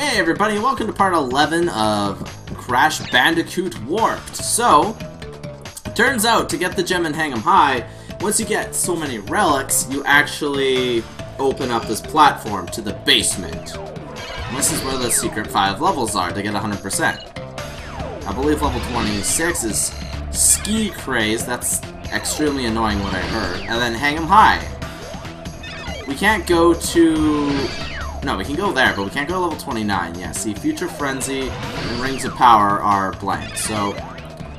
Hey everybody, welcome to part 11 of Crash Bandicoot Warped. So, turns out to get the gem and hang 'em high, once you get so many relics, you actually open up this platform to the basement. And this is where the secret 5 levels are to get 100%. I believe level 26 is Ski Craze, that's extremely annoying what I heard, and then hang 'em high. We can't go to no, we can go there, but we can't go to level 29. Yeah, see, Future Frenzy and Rings of Power are blank. So,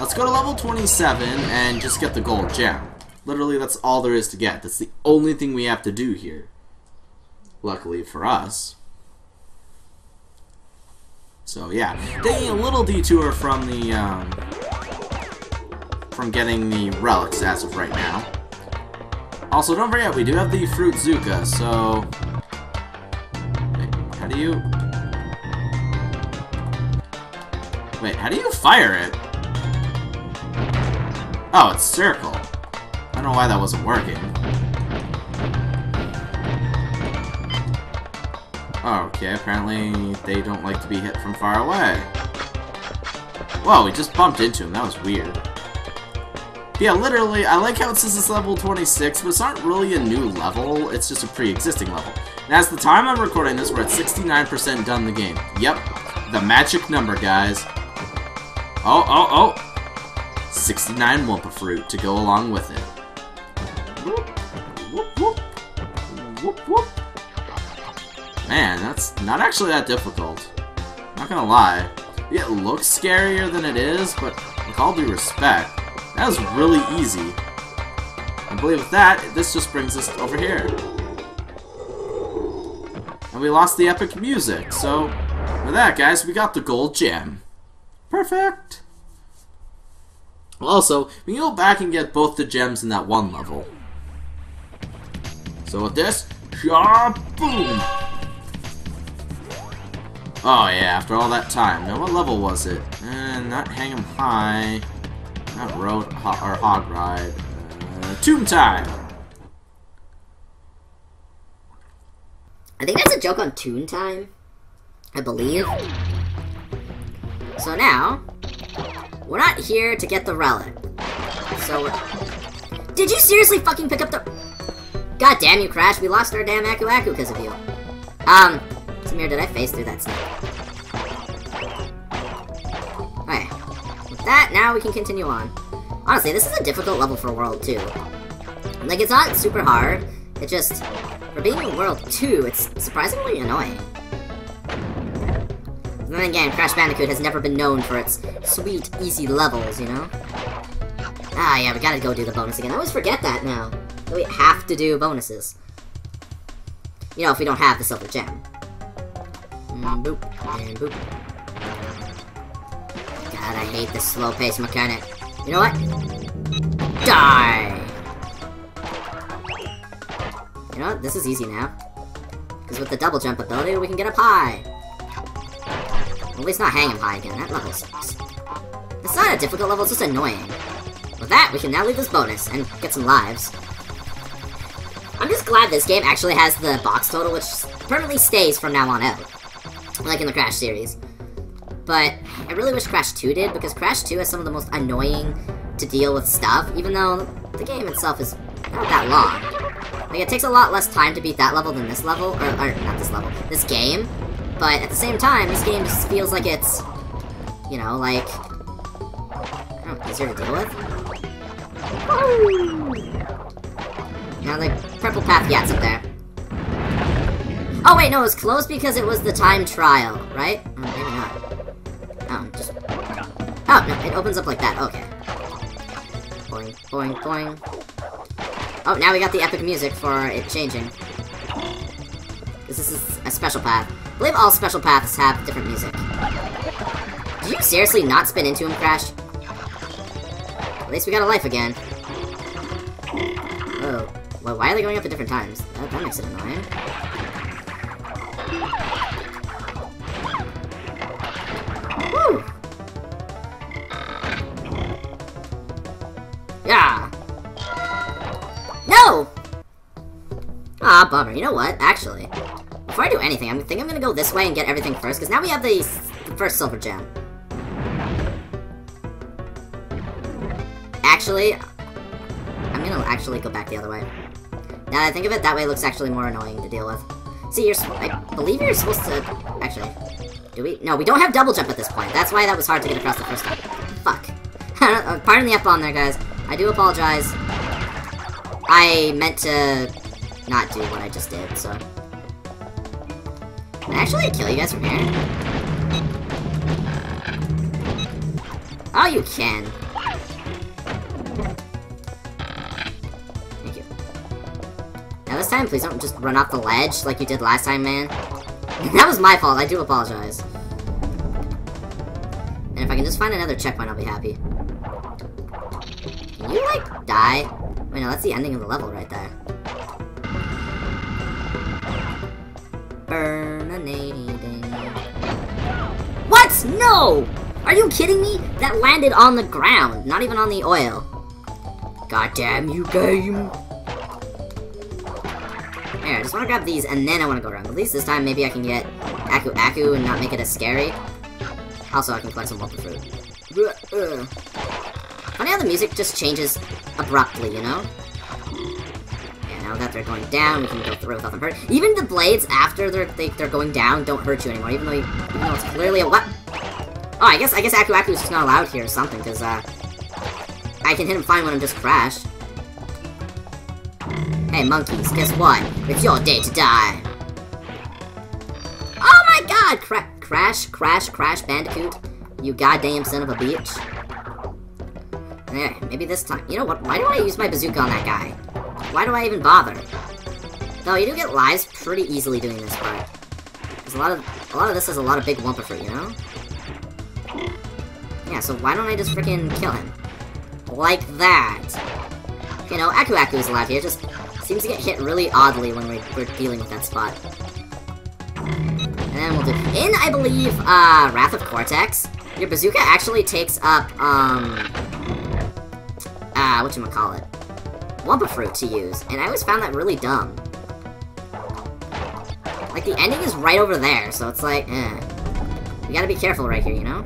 let's go to level 27 and just get the gold gem. Literally, that's all there is to get. That's the only thing we have to do here. Luckily for us. So, yeah. Taking a little detour from the, um, from getting the relics as of right now. Also, don't forget, we do have the Fruit Zuka, so you... Wait, how do you fire it? Oh, it's circle. I don't know why that wasn't working. okay, apparently they don't like to be hit from far away. Whoa, we just bumped into him. That was weird. Yeah, literally, I like how it says it's level 26, but it's not really a new level, it's just a pre-existing level. And as the time I'm recording this, we're at 69% done the game. Yep, the magic number, guys. Oh, oh, oh! 69 Wumpa Fruit to go along with it. Whoop, whoop, whoop. Whoop, whoop. Man, that's not actually that difficult. Not gonna lie. It looks scarier than it is, but with all due respect, that was really easy. I believe with that, this just brings us over here. And we lost the epic music, so with that, guys, we got the gold gem. Perfect! Well also, we can go back and get both the gems in that one level. So with this, boom! Oh yeah, after all that time. Now what level was it? And not hang 'em high. Not road ho or hog ride. Uh, tomb time. I think that's a joke on Toon Time. I believe. So now, we're not here to get the relic. So. Did you seriously fucking pick up the... God damn you, Crash. We lost our damn Aku Aku because of you. Um, Samir, did I face through that snake? That, now we can continue on. Honestly, this is a difficult level for World 2. Like, it's not super hard. It just... For being in World 2, it's surprisingly annoying. And then again, Crash Bandicoot has never been known for its sweet, easy levels, you know? Ah, yeah, we gotta go do the bonus again. I always forget that now. We have to do bonuses. You know, if we don't have the silver gem. Mm, boop, and boop. God, I hate this slow-paced mechanic. You know what? Die! You know what? This is easy now. Because with the double jump ability, we can get up high. At least not hang him high again. That level sucks. It's not a difficult level, it's just annoying. With that, we can now leave this bonus and get some lives. I'm just glad this game actually has the box total, which permanently stays from now on out. Like in the Crash series. But I really wish Crash 2 did, because Crash 2 has some of the most annoying to deal with stuff, even though the game itself is not that long. Like, it takes a lot less time to beat that level than this level, or, or not this level, this game. But at the same time, this game just feels like it's, you know, like, I don't know, easier to deal with. Now the purple path, yeah, it's up there. Oh wait, no, it was closed because it was the time trial, right? Oh, Oh, just... Oh, no, it opens up like that, okay. Boing, boing, boing. Oh, now we got the epic music for it changing. This is a special path. I believe all special paths have different music. Did you seriously not spin into him, Crash? At least we got a life again. Oh. Well, why are they going up at different times? That, that makes it annoying. Bummer. You know what? Actually, Before I do anything, I think I'm gonna go this way and get everything first, because now we have the, the first silver gem. Actually, I'm gonna actually go back the other way. Now that I think of it, that way it looks actually more annoying to deal with. See, you're I believe you're supposed to... Actually, do we? No, we don't have double jump at this point. That's why that was hard to get across the first time. Fuck. Uh, pardon the F-bomb there, guys. I do apologize. I meant to not do what I just did, so... Can I actually kill you guys from here? Oh, you can. Thank you. Now this time, please don't just run off the ledge like you did last time, man. that was my fault, I do apologize. And if I can just find another checkpoint, I'll be happy. Can you, like, die? Wait, no, that's the ending of the level right there. Burninating. What? No! Are you kidding me? That landed on the ground, not even on the oil. Goddamn you, game! There, I just want to grab these, and then I want to go around. At least this time, maybe I can get Aku Aku and not make it as scary. Also, I can collect some Wumpa Fruit. Funny how the music just changes abruptly, you know? That they're going down, we can go through without them hurt. Even the blades, after they're, they, are they are going down, don't hurt you anymore, even though, you, even though it's clearly a what? Oh, I guess I guess Aku Aku is just not allowed here or something, because, uh... I can hit him fine when I'm just crashed. Hey, monkeys, guess what? It's your day to die. Oh my god! Cra crash, crash, crash, Bandicoot. You goddamn son of a bitch. There, maybe this time. You know what? Why do I use my bazooka on that guy? Why do I even bother? Though, you do get lives pretty easily doing this part. A lot of a lot of this has a lot of big Wumpa Fruit, you know? Yeah, so why don't I just freaking kill him? Like that. You know, Aku Aku is allowed here, just seems to get hit really oddly when we're, we're dealing with that spot. And then we'll do... In, I believe, uh, Wrath of Cortex, your bazooka actually takes up, um... Uh, whatchamacallit. Wumpa Fruit to use, and I always found that really dumb. Like, the ending is right over there, so it's like, eh. We gotta be careful right here, you know?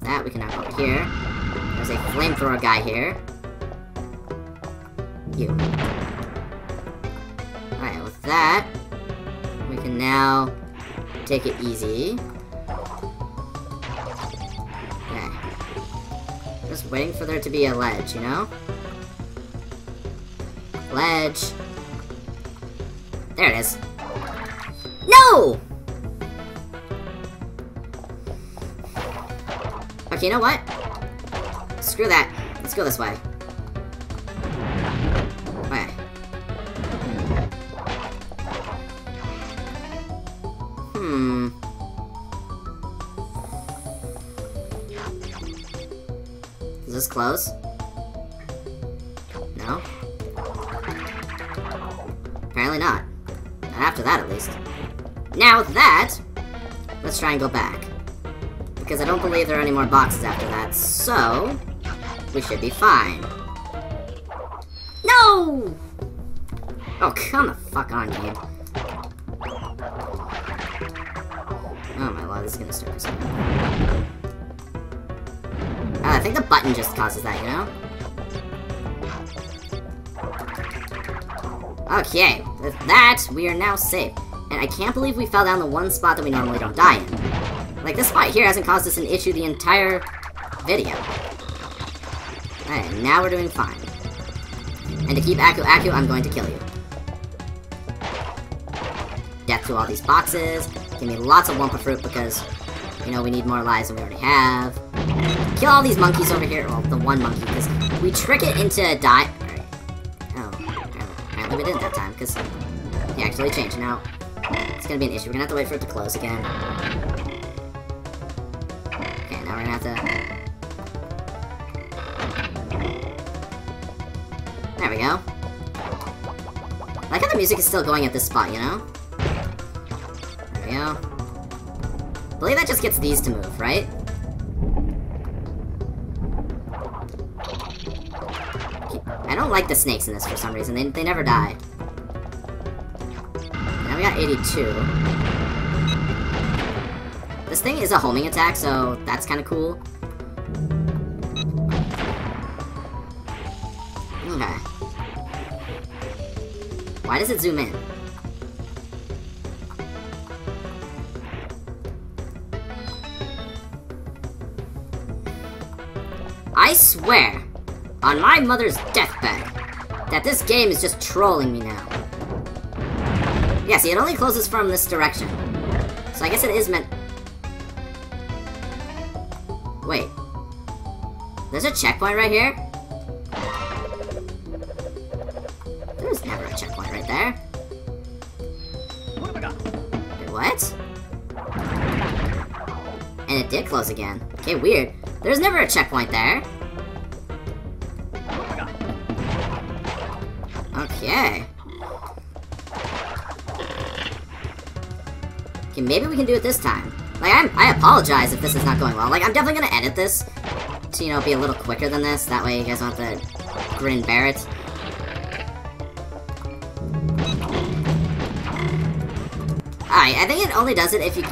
That we can have over here. There's a flamethrower guy here you. Alright, with that, we can now take it easy. Waiting for there to be a ledge, you know? Ledge. There it is. No! Okay, you know what? Screw that. Let's go this way. Close? No? Apparently not. Not after that, at least. Now, with that, let's try and go back. Because I don't believe there are any more boxes after that, so... We should be fine. No! Oh, come the fuck on, game. Oh my lord, this is gonna start think the button just causes that, you know? Okay, with that, we are now safe. And I can't believe we fell down the one spot that we normally don't die in. Like, this spot here hasn't caused us an issue the entire video. Alright, now we're doing fine. And to keep Aku Aku, I'm going to kill you. Death to all these boxes. Give me lots of Wumpa Fruit because, you know, we need more lives than we already have. Kill all these monkeys over here. Well, the one monkey, because we trick it into a die. Alright. Oh, apparently we didn't that time, because he actually changed. Now, it's gonna be an issue. We're gonna have to wait for it to close again. Okay, now we're gonna have to... There we go. I like how the music is still going at this spot, you know? There we go. I believe that just gets these to move, right? Don't like the snakes in this for some reason. They, they never die. Now we got 82. This thing is a homing attack, so that's kind of cool. Okay. Why does it zoom in? I swear, on my mother's deathbed, that this game is just trolling me now. Yeah, see, it only closes from this direction. So I guess it is meant... Wait. There's a checkpoint right here? There's never a checkpoint right there. What? And it did close again. Okay, weird. There's never a checkpoint there. Okay. Okay, maybe we can do it this time. Like, I'm, I apologize if this is not going well. Like, I'm definitely gonna edit this to, you know, be a little quicker than this. That way you guys won't have to grin it. Alright, I think it only does it if you...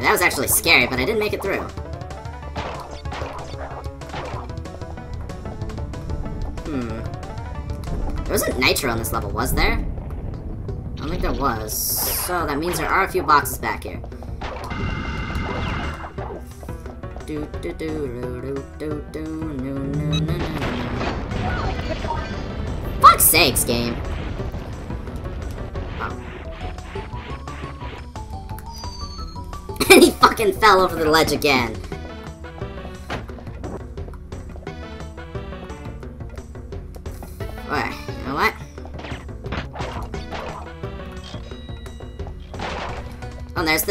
That was actually scary, but I didn't make it through. Hmm. Nitro on this level, was there? I don't think there was. So that means there are a few boxes back here. No. Fuck's sakes, game. Oh. and he fucking fell over the ledge again.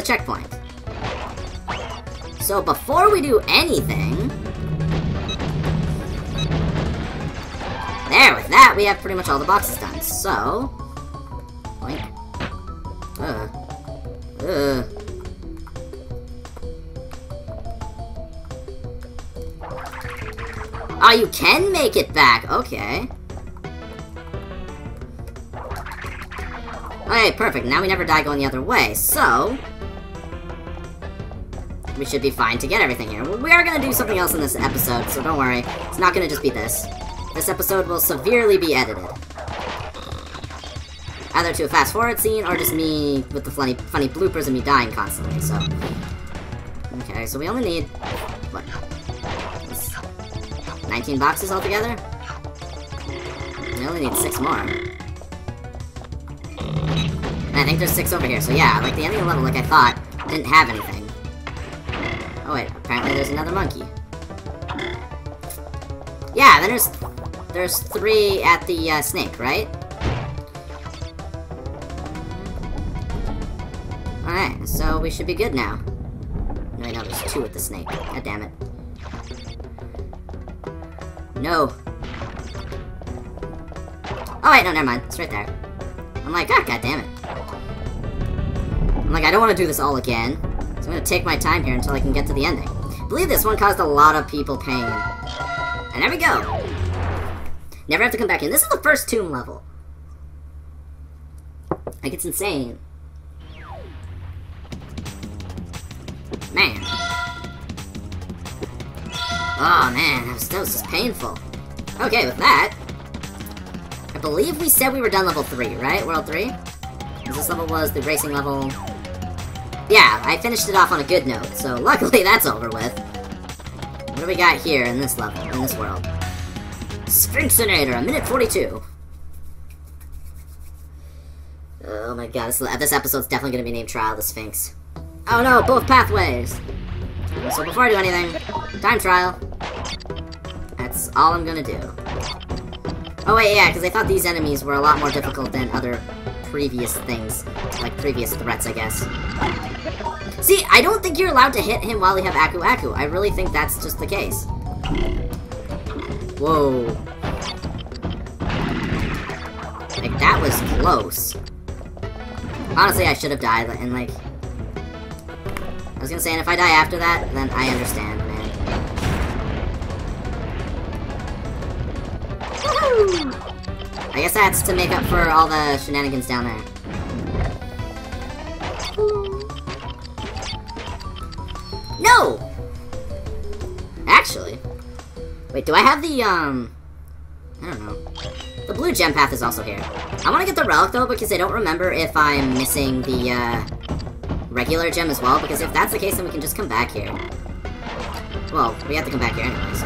Checkpoint. So before we do anything... There, with that, we have pretty much all the boxes done. So... Boink. Uh. Uh. Oh, you can make it back. Okay. Okay, perfect. Now we never die going the other way. So... We should be fine to get everything here. We are going to do something else in this episode, so don't worry. It's not going to just be this. This episode will severely be edited. Either to a fast-forward scene, or just me with the funny, funny bloopers and me dying constantly, so... Okay, so we only need... What? 19 boxes altogether? We only need six more. And I think there's six over here, so yeah, like the ending of the level, like I thought, didn't have anything. Oh wait, apparently there's another monkey. Yeah, then there's there's three at the uh, snake, right? Alright, so we should be good now. No, no, there's two at the snake. God damn it. No. Oh wait, no, never mind. It's right there. I'm like, ah, god damn it. I'm like, I don't want to do this all again. Take my time here until I can get to the ending. I believe this one caused a lot of people pain. And there we go. Never have to come back in. This is the first tomb level. Like, it's insane. Man. Oh man, that was, that was just painful. Okay, with that, I believe we said we were done level 3, right? World 3? This level was the racing level. Yeah, I finished it off on a good note, so luckily that's over with. What do we got here in this level, in this world? Sphynxinator, a minute 42. Oh my god, this, this episode's definitely gonna be named Trial of the Sphinx. Oh no, both pathways! So before I do anything, time trial. That's all I'm gonna do. Oh wait, yeah, because I thought these enemies were a lot more difficult than other previous things. Like previous threats, I guess. See, I don't think you're allowed to hit him while you have Aku Aku. I really think that's just the case. Whoa. Like, that was close. Honestly, I should have died, and like... I was gonna say, and if I die after that, then I understand, man. I guess that's to make up for all the shenanigans down there. No! Actually. Wait, do I have the, um... I don't know. The blue gem path is also here. I want to get the relic, though, because I don't remember if I'm missing the, uh... Regular gem as well, because if that's the case, then we can just come back here. Well, we have to come back here anyways.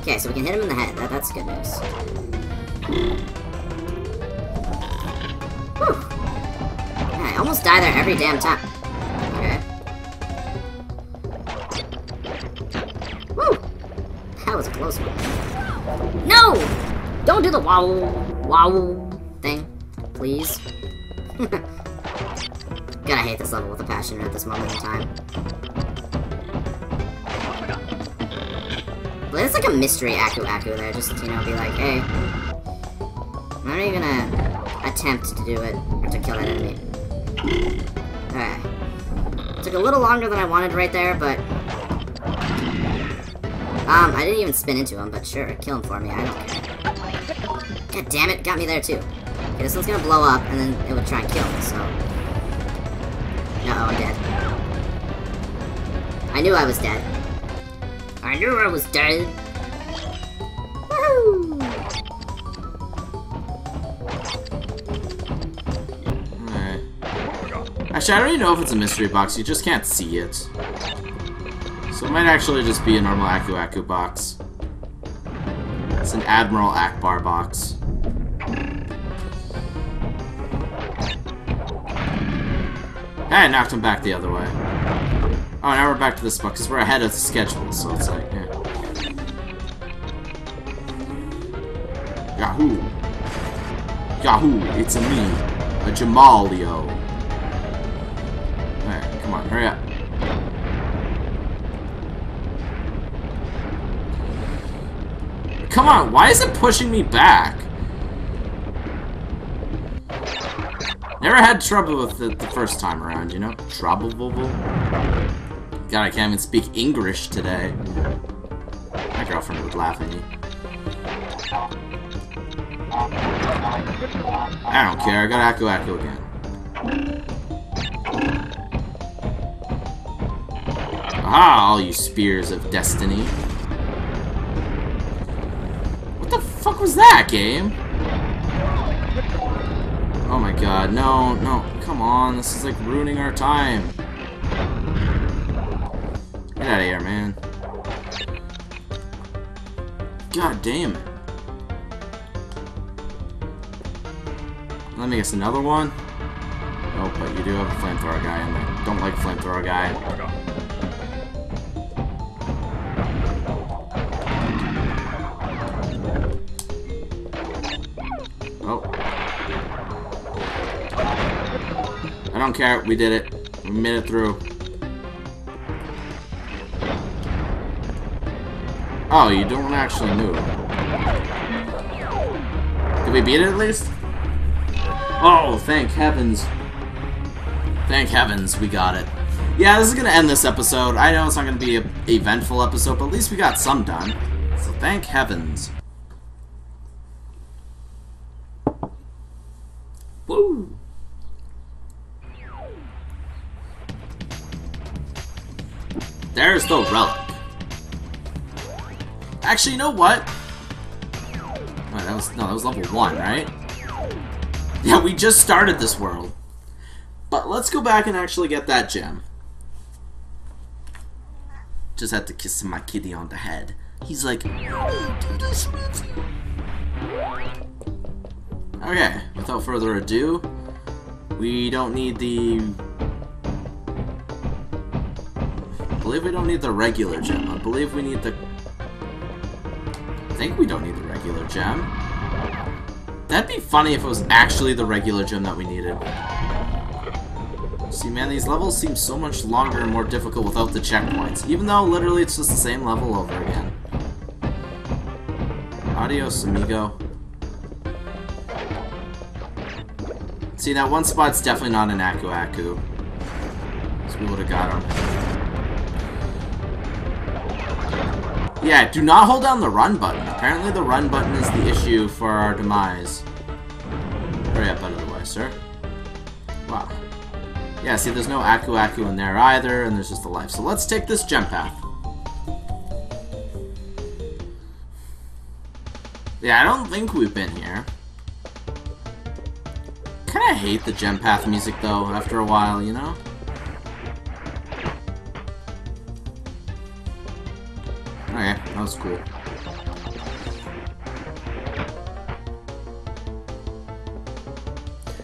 Okay, so we can hit him in the head. That, that's good news. Whew. Yeah, I almost die there every damn time. Okay. Woo! That was a close one. No! Don't do the wow wow thing, please. I hate this level with a passion at this moment in time. But it's like a mystery Aku Aku there, just, you know, be like, hey, I'm not even gonna attempt to do it, to kill that enemy. Alright. Took a little longer than I wanted right there, but... Um, I didn't even spin into him, but sure, kill him for me, I don't care. God damn it, got me there too. Okay, this one's gonna blow up, and then it would try and kill me, so... Uh-oh, I'm dead. I knew I was dead. I knew I was dead. Actually, I don't even know if it's a mystery box, you just can't see it. So it might actually just be a normal Aku Aku box. It's an Admiral Ackbar box. Hey, I knocked him back the other way. Oh, now we're back to this box, because we're ahead of the schedule, so it's like, yeah. Yahoo! Yahoo! It's a me, a Jamalio. Come on, why is it pushing me back? Never had trouble with it the first time around, you know? Trouble, God, I can't even speak English today. My girlfriend would laugh at me. I don't care, I got Aku Aku again. Ah, all you spears of destiny. Was that, game? Oh my god, no, no, come on, this is like ruining our time. Get out of here, man. God damn it. Let me guess, another one? Oh, but you do have a flamethrower guy, and I don't like flamethrower guy. Don't care, we did it. We made it through. Oh, you don't actually move. Did we beat it at least? Oh, thank heavens. Thank heavens we got it. Yeah, this is gonna end this episode. I know it's not gonna be an eventful episode, but at least we got some done. So thank heavens. There's the relic. Actually, you know what? Oh, that was no, that was level one, right? Yeah, we just started this world. But let's go back and actually get that gem. Just had to kiss my kitty on the head. He's like, Okay, without further ado, we don't need the... believe we don't need the regular gem. I believe we need the... I think we don't need the regular gem. That'd be funny if it was actually the regular gem that we needed. See, man, these levels seem so much longer and more difficult without the checkpoints, even though literally it's just the same level over again. Adios, amigo. See, that one spot's definitely not an Aku Aku. So we would've got him. Yeah, do not hold down the run button. Apparently the run button is the issue for our demise. Hurry up out of the way, sir. Wow. Yeah, see, there's no Aku Aku in there either, and there's just the life. So let's take this gem path. Yeah, I don't think we've been here. Kinda hate the gem path music, though, after a while, you know? Was cool.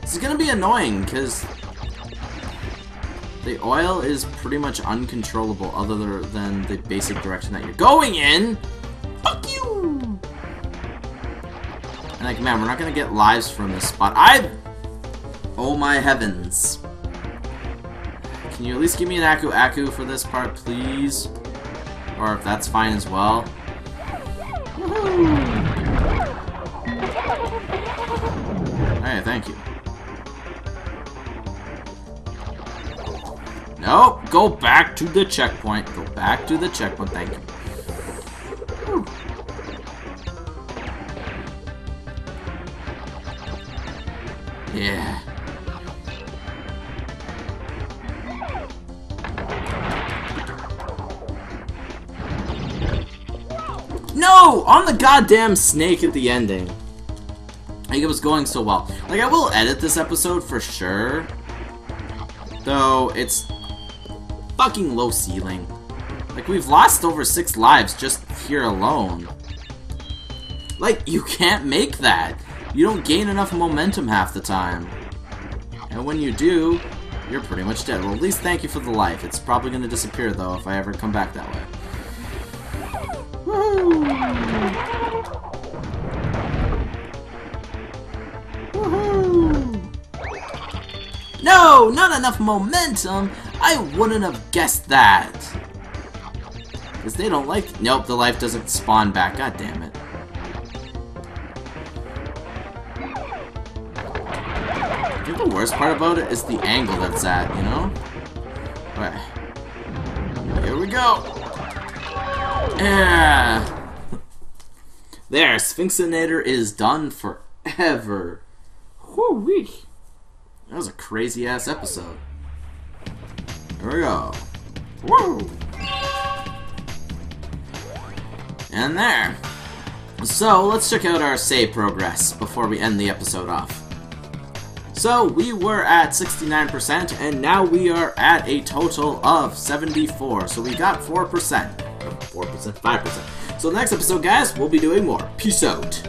This is gonna be annoying, because the oil is pretty much uncontrollable other than the basic direction that you're going in. Fuck you! And like, man, we're not gonna get lives from this spot. I... Oh my heavens. Can you at least give me an Aku Aku for this part, please? Or if that's fine as well. Hey, thank you. Nope, go back to the checkpoint. Go back to the checkpoint, thank you. Yeah. The goddamn snake at the ending. I think it was going so well. Like, I will edit this episode for sure. Though, it's fucking low ceiling. Like, we've lost over six lives just here alone. Like, you can't make that. You don't gain enough momentum half the time. And when you do, you're pretty much dead. Well, at least thank you for the life. It's probably going to disappear, though, if I ever come back that way. Woohoo! Woohoo! No! Not enough momentum! I wouldn't have guessed that! Because they don't like... Nope, the life doesn't spawn back. God damn it. I think the worst part about it is the angle that's at, you know? Alright. Here we go! Yeah! There, Sphynxinator is done forever. Whoo-wee! That was a crazy-ass episode. Here we go. Woo! And there. So, let's check out our save progress before we end the episode off. So, we were at 69%, and now we are at a total of 74. So we got 4%. 4%, 5%. So next episode, guys, we'll be doing more. Peace out.